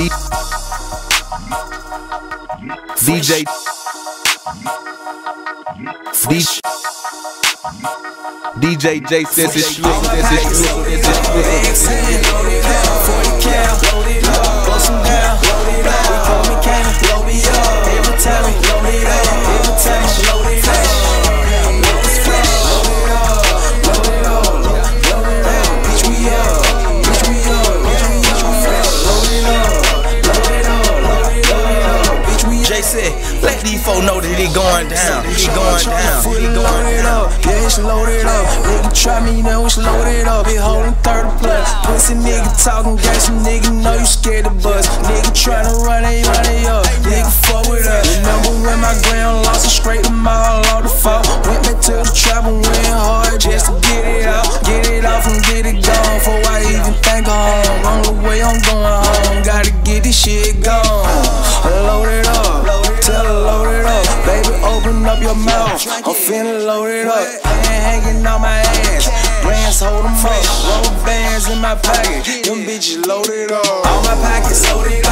D- DJ D- DJ J says it's true, says it's says it's true. Folk know that it going down. It going down. It going loaded down. up, yeah, it's loaded up. Nigga try me, you know it's loaded up. It holding 30 plus. Pussy nigga talking gangsta, nigga know you scared to bust. Nigga tryna run it, run it up. Nigga fuck with us. Remember when my grand lost straight to my all off the fault. Went back to the trap and went hard just to get it out. Get it off and get it gone. Before I even think of home. On the way I'm going home. Gotta get this shit gone. Mouth. I'm finna load it up. Hand hanging on my ass. Brands hold 'em up. Rubber bands in my pocket. Them bitches loaded up. All my pockets loaded up.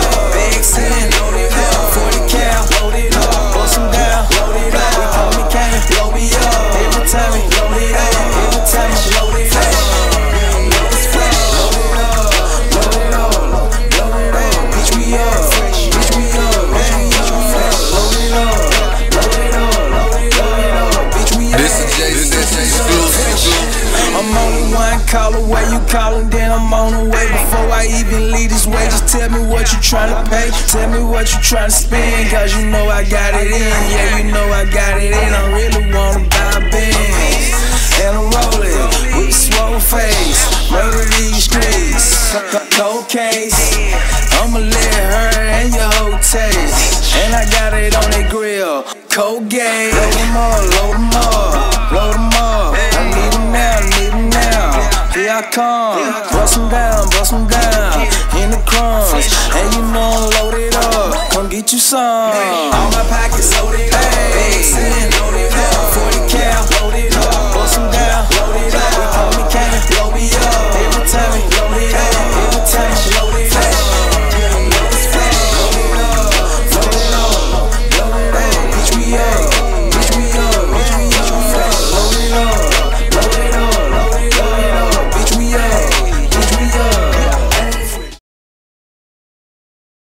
I'm only one call away, you callin', then I'm on the way. Before I even leave this way, just tell me what you tryna pay. Tell me what you tryna spend, cause you know I got it in. Yeah, you know I got it in. I really wanna buy Benz. And I'm rolling with a swole face. Murder these streets. Cold case. I'ma let her and your whole taste. And I got it on that grill. Cold game. Load 'em up, load I come. Bust 'em down, bust bust 'em down. In the crumbs. And you know I'm loaded up. Come get you some.